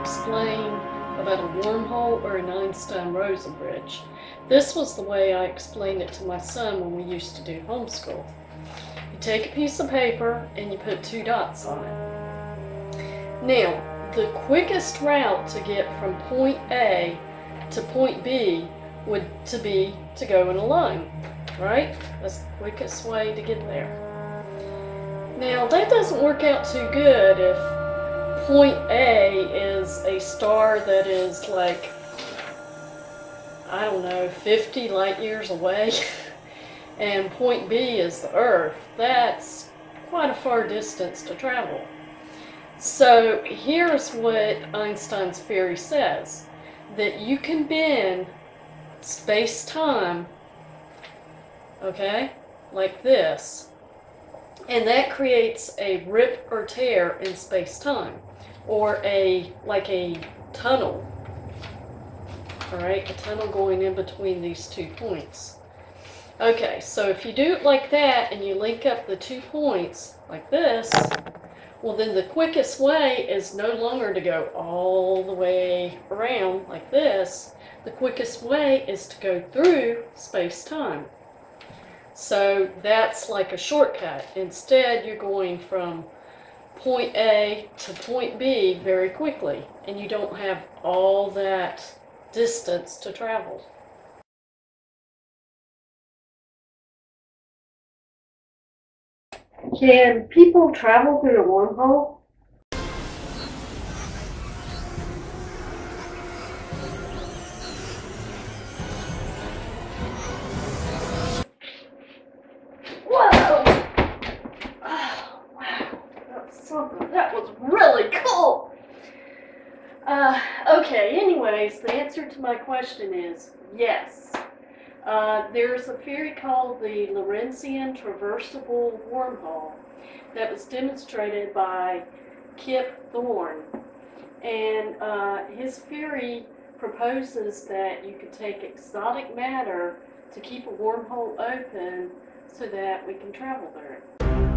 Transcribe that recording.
explain about a wormhole or an Einstein-Rosen bridge. This was the way I explained it to my son when we used to do homeschool. You take a piece of paper and you put two dots on it. Now, the quickest route to get from point A to point B would to be to go in a line, right? That's the quickest way to get there. Now, that doesn't work out too good if point A is a star that is like, I don't know, 50 light years away, and point B is the Earth. That's quite a far distance to travel. So here's what Einstein's theory says that you can bend space time, okay, like this, and that creates a rip or tear in space time, or a like a tunnel. All right, a tunnel going in between these two points. Okay, so if you do it like that and you link up the two points like this, well, then the quickest way is no longer to go all the way around like this. The quickest way is to go through space-time. So that's like a shortcut. Instead, you're going from point A to point B very quickly, and you don't have all that distance to travel. Can people travel through a wormhole? The answer to my question is yes. Uh, there's a theory called the Lorentzian traversable wormhole that was demonstrated by Kip Thorne. And uh, his theory proposes that you could take exotic matter to keep a wormhole open so that we can travel through it.